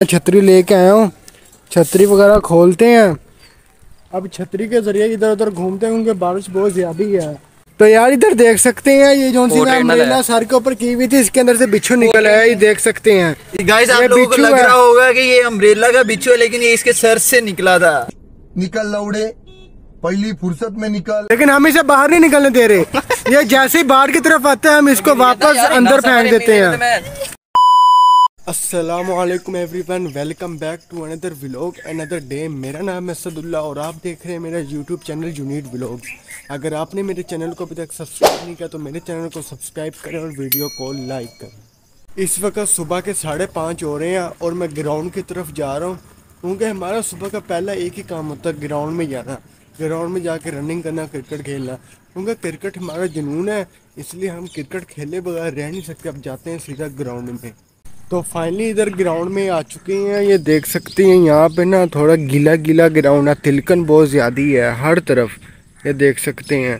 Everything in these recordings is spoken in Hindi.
छतरी लेके आया हूँ। छतरी वगैरह खोलते हैं। अब छतरी के ज़रिए इधर उधर घूमते हैं क्योंकि बारिश बहुत ज़्यादा है तो यार इधर देख सकते हैं ये जो सी मैं सर के ऊपर की हुई थी इसके अंदर से बिच्छू निकल आया ये देख सकते हैं। गाइस आप लोगों को लग रहा होगा कि ये अम्ब्रेला का बिच्छू है लेकिन ये इसके सर से निकला था। निकल लौड़े पहली फुर्सत में निकल। लेकिन हम इसे बाहर नहीं निकलने दे रहे। ये जैसे ही बाहर की तरफ़ आते हैं हम इसको वापस अंदर फेंक देते हैं। Aslam everyone welcome back to another vlog another day मेरा नाम है सदुल्ला और आप देख रहे हैं मेरा यूट्यूब चैनल यूनिट व्लॉग अगर आपने मेरे चैनल को अभी तक सब्सक्राइब नहीं किया तो मेरे चैनल को सब्सक्राइब करें और वीडियो को लाइक करें. इस वक्त सुबह के साढ़े पाँच हो रहे हैं और मैं ग्राउंड की तरफ़ जा रहा हूँ. क्योंकि हमारा सुबह का पहला एक ही काम होता है ग्राउंड में जाना. ग्राउंड में जाके रनिंग करना क्रिकेट खेलना. क्योंकि क्रिकेट हमारा जुनून है, इसलिए हम क्रिकेट खेले बगैर रह नहीं सकते. अब जाते हैं सीधा ग्राउंड में. तो फाइनली इधर ग्राउंड में आ चुके हैं, ये देख सकते हैं, यहाँ पे ना थोड़ा गीला गीला ग्राउंड है, तिलकन बहुत ज़्यादा है हर तरफ़, ये देख सकते हैं।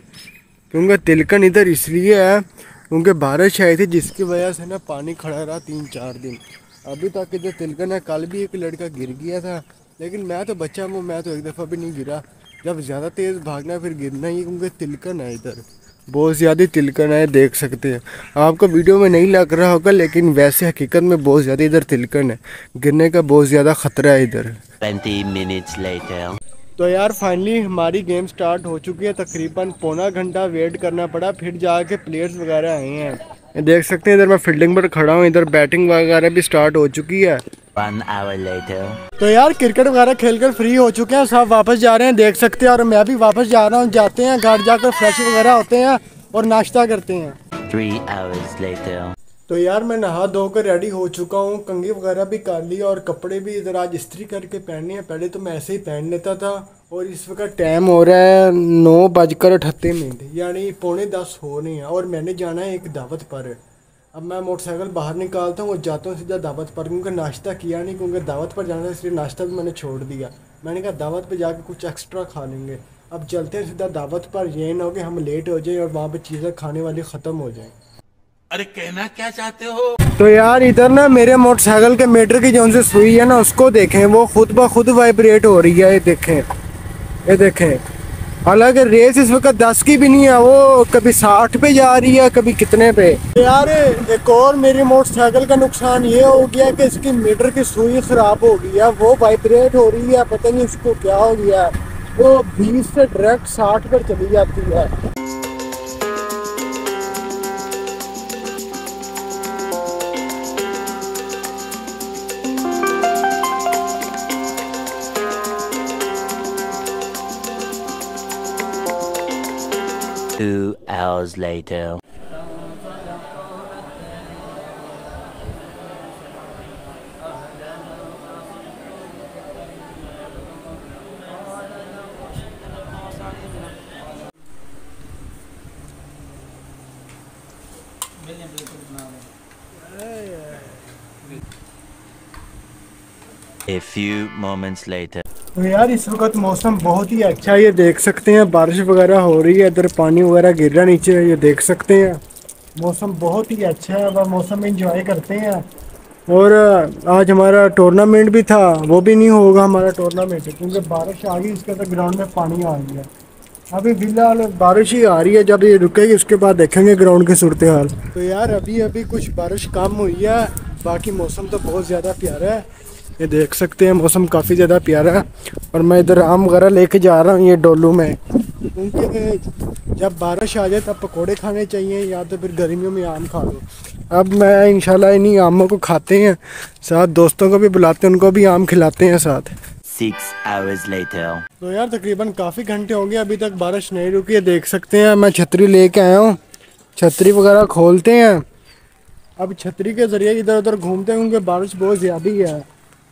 क्योंकि तिलकन इधर इसलिए है, क्योंकि बारिश आई थी, जिसकी वजह से ना पानी खड़ा रहा तीन चार दिन। अभी तक इधर तिलकन है, कल भी एक लड़का गिर गया था, लेकिन मैं तो बच्चा हूँ, मैं तो एक दफ़ा भी नहीं गिरा। जब ज़्यादा तेज़ भागना फिर गिरना ही, क्योंकि तिलकन है इधर। बहुत ज़्यादा तिलकन है देख सकते हैं। आपको वीडियो में नहीं लग रहा होगा लेकिन वैसे हकीकत में बहुत ज़्यादा इधर तिलकन है। गिरने का बहुत ज़्यादा ख़तरा है इधर। तो यार फाइनली हमारी गेम स्टार्ट हो चुकी है। तकरीबन पौना घंटा वेट करना पड़ा फिर जाके प्लेयर्स वगैरह आए हैं। देख सकते हैं इधर मैं फील्डिंग पर खड़ा हूँ इधर बैटिंग वगैरह भी स्टार्ट हो चुकी है। One hour later. तो यार क्रिकेट वगैरह खेलकर फ्री हो चुके हैं सब वापस जा रहे हैं देख सकते हैं और मैं भी वापस जा रहा हूँ जाते हैं घर जाकर फ्रेश वगैरह होते हैं और नाश्ता करते हैं Three hours later. तो यार मैं नहा धोकर रेडी हो चुका हूँ कंगी वगैरह भी कर ली और कपड़े भी इधर आज इस्त्री करके पहनने हैं पहले तो मैं ऐसे ही पहन लेता था और इस वक्त टाइम हो रहा है नौ बजकर अठहत्तर मिनट यानी पौने दस हो रहे हैं और मैंने जाना है एक दावत पर अब मैं मोटरसाइकिल बाहर निकालता हूँ और जाता हूँ सीधा दावत पर क्योंकि नाश्ता किया नहीं क्योंकि दावत पर जाना था इसलिए नाश्ता भी मैंने छोड़ दिया। मैंने कहा दावत पर जाके कुछ एक्स्ट्रा खा लेंगे। अब चलते हैं सीधा दावत पर ये ना हो कि हम लेट हो जाए और वहाँ पर चीज़ें खाने वाली ख़त्म हो जाए। अरे कहना क्या चाहते हो? तो यार इधर ना मेरे मोटरसाइकिल के मीटर की जो से सुई है ना उसको देखें वो खुद ब खुद वाइब्रेट हो रही है ये देखें ये देखें। हालाँकि रेस इस वक्त दस की भी नहीं है, वो कभी साठ पे जा रही है, कभी कितने पे? यार, एक और मेरी मोटरसाइकिल का नुकसान ये हो गया कि इसकी मीटर की सुई खराब हो गई है, वो वाइब्रेट हो रही है, पता नहीं इसको क्या हो गया है। वो बीस से डायरेक्ट साठ पर चली जाती है। Two hours later. A few moments later. तो यार इस वक्त मौसम बहुत ही अच्छा है, ये देख सकते हैं, बारिश वगैरह हो रही है, इधर पानी वगैरह गिर रहा नीचे, ये देख सकते हैं। मौसम बहुत ही अच्छा है, अब मौसम इंजॉय करते हैं। और आज हमारा टूर्नामेंट भी था, वो भी नहीं होगा हमारा टूर्नामेंट क्योंकि बारिश आ गई, इसके अंदर ग्राउंड में पानी आ गया। अभी फ़िलहाल बारिश ही आ रही है, जब ये रुकेगी, उसके बाद देखेंगे ग्राउंड की सूरत हाल। तो यार अभी अभी कुछ बारिश कम हुई है, बाकी मौसम तो बहुत ज़्यादा प्यारा है। ये देख सकते हैं मौसम काफ़ी ज़्यादा प्यारा है। और मैं इधर आम वगैरह लेके जा रहा हूँ ये डोलू में। क्योंकि जब बारिश आ जाए तब पकोड़े खाने चाहिए या तो फिर गर्मियों में आम खा लो। अब मैं इंशाल्लाह इन्हीं आमों को खाते हैं साथ दोस्तों को भी बुलाते हैं उनको भी आम खिलाते हैं साथ। Six hours later. तो यार तकरीबन काफ़ी घंटे हो गए अभी तक बारिश नहीं रुकी है देख सकते हैं। मैं छतरी लेके आया हूँ छतरी वगैरह खोलते हैं। अब छतरी के ज़रिए इधर उधर घूमते हैं क्योंकि बारिश बहुत ज़्यादा है।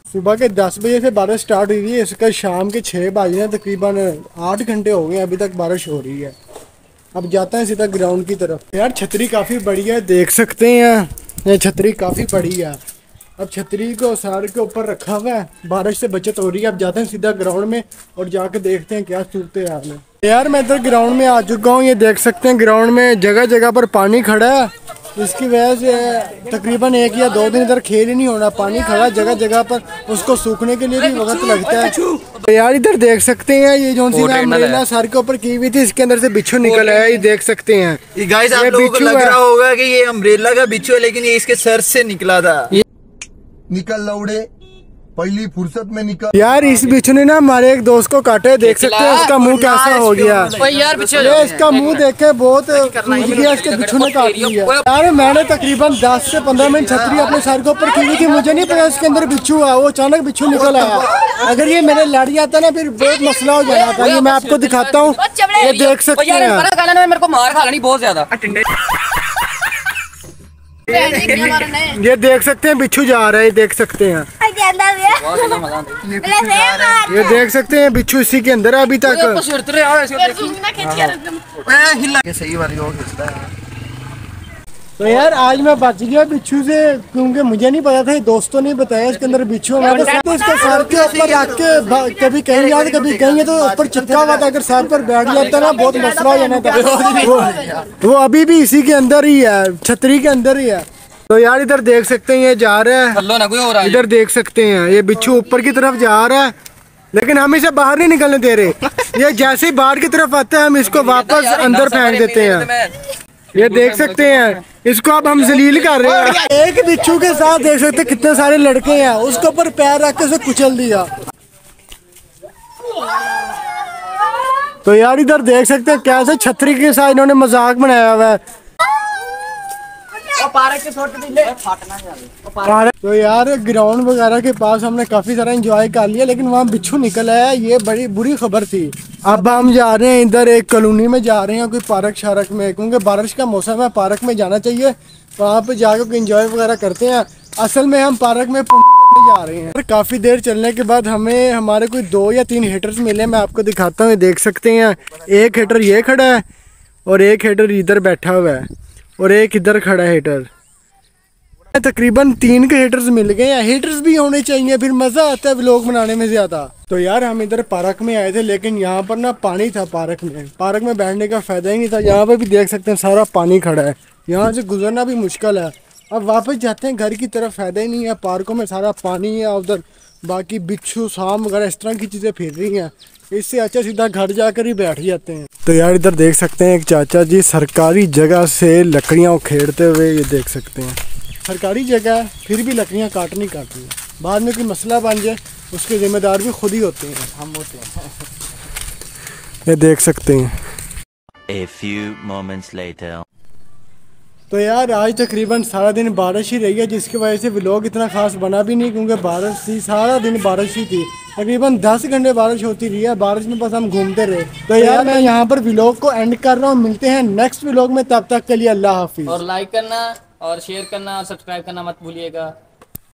सुबह के दस बजे से बारिश स्टार्ट हुई थी इसका शाम के छः बजे तकरीबन आठ घंटे हो गए अभी तक बारिश हो रही है। अब जाता है सीधा ग्राउंड की तरफ़। यार, छतरी काफ़ी बड़ी है, देख सकते हैं ये छतरी काफ़ी बड़ी है। अब छतरी को, सार के ऊपर रखा हुआ है। बारिश से बचत हो रही है। अब जाते हैं सीधा ग्राउंड में और जाके देखते हैं क्या सूरत है यार, मैं इधर ग्राउंड में आ चुका हूँ। ये देख सकते हैं ग्राउंड में जगह जगह पर पानी खड़ा है। इसकी वजह से तकरीबन एक या दो दिन इधर खेल ही नहीं होना पानी खड़ा जगह जगह पर उसको सूखने के लिए भी वक्त लगता है। तो यार इधर देख सकते हैं ये जो सी अम्ब्रेला सर के ऊपर की हुई थी इसके अंदर से बिच्छू निकल आया ये देख सकते हैं। ये आप को लग रहा होगा कि ये अम्ब्रेला का बिच्छू है लेकिन ये इसके सर से निकला था। निकल लौड़े। पहली फुर्सत में निकल यार इस बिच्छू ने ना हमारे एक दोस्त को काटे देख सकते हैं इसका मुँह कैसा हो गया। यार ये इसका मुँह देख के बहुत गया इसके बिच्छू काट लिया यार मैंने तकरीबन 10 से 15 मिनट छतरी अपने सर के ऊपर की थी मुझे नहीं पता इसके अंदर बिच्छू है वो अचानक बिच्छू निकल आया। अगर ये मेरे लड़ जाता ना फिर बहुत मसला हो जाना था। ये मैं आपको दिखाता हूँ ये देख सकते यार हैं। मेरे को मार खा लेनी बहुत ज़्यादा। ये देख सकते हैं बिच्छू जा रहा है देख सकते हैं। ये देख सकते हैं बिच्छू इसी के अंदर है अभी तक। सही वाली हो तो यार आज मैं बच गया बिच्छू से क्योंकि मुझे नहीं पता था दोस्तों ने बताया इसके अंदर बिच्छू है मैं तो इसके सर के ऊपर रख के कभी कहीं जाते कभी कहीं तो ऊपर चिपका हुआ था अगर सर पर बैठ जाता ना बहुत मसला हो जाना था वो अभी भी इसी के अंदर ही है छतरी के अंदर ही है। तो यार इधर देख सकते हैं ये जा रहा है। इधर देख सकते हैं ये बिच्छू ऊपर की तरफ़ जा रहा है। लेकिन हम इसे बाहर नहीं निकलने दे रहे। ये जैसे ही बाहर की तरफ़ आता है हम इसको वापस अंदर फेंक देते हैं ये देख सकते हैं। इसको अब हम जलील कर रहे हैं। एक बिच्छू के साथ देख सकते हैं कितने सारे लड़के हैं। उसके ऊपर पैर रख के उसे कुचल दिया। तो यार इधर देख सकते हैं कैसे छतरी के साथ इन्होंने मज़ाक बनाया हुआ है। तो यार ग्राउंड वगैरह के पास हमने काफ़ी सारा एंजॉय कर लिया लेकिन वहाँ बिच्छू निकल आया ये बड़ी बुरी खबर थी। अब हम जा रहे हैं इधर एक कॉलोनी में जा रहे हैं कोई पार्क शारक में क्योंकि बारिश का मौसम है पार्क में जाना चाहिए। वहाँ पे जाकर कोई एंजॉय वगैरह करते हैं। असल में हम पार्क में जा रहे हैं। काफ़ी देर चलने के बाद हमें हमारे कोई दो या तीन हिटर्स मिले मैं आपको दिखाता हूँ देख सकते हैं। एक हिटर ये खड़ा है और एक हिटर इधर बैठा हुआ है। और एक इधर खड़ा हिटर तकरीबन तीन के हिटर्स मिल गए हैं। हिटर्स भी होने चाहिए, फिर मज़ा आता है व्लॉग बनाने में ज़्यादा। तो यार, हम इधर पार्क में आए थे, लेकिन यहाँ पर ना पानी था पार्क में। पार्क में बैठने का फ़ायदा ही नहीं था। यहाँ पे भी देख सकते हैं, सारा पानी खड़ा है। यहाँ से गुजरना भी मुश्किल है। अब वापस जाते हैं, घर की तरफ़ फ़ायदा ही नहीं है। पार्कों में सारा पानी है, उधर बाकी बिच्छू, शाम वगैरह, इस तरह की चीज़ें फिर रही हैं। इससे अच्छा सीधा घर जाकर ही बैठ जाते हैं। तो यार इधर देख सकते हैं, एक चाचा जी सरकारी जगह से लकड़ियाँ उखेड़ते हुए ये देख सकते हैं। सरकारी जगह है फिर भी लकड़ियाँ काटनी काटनी है। बाद में कोई मसला बन जाए, उसके जिम्मेदार भी खुद ही होते हैं। हम होते हैं। ये देख सकते हैं। A few moments later. तो यार, आज तकरीबन सारा दिन बारिश ही रही है, जिसकी वजह से व्लॉग इतना खास बना भी नहीं, क्योंकि बारिश थी, सारा दिन बारिश ही थी। तकरीबन दस घंटे बारिश होती रही है, बारिश में बस हम घूमते रहे। तो यार, मैं यहाँ पर व्लॉग को एंड कर रहा हूँ, मिलते हैं नेक्स्ट व्लॉग में, तब तक के लिए अल्लाह हाफिज। और लाइक करना, और शेयर करना, और सब्सक्राइब करना मत भूलिएगा।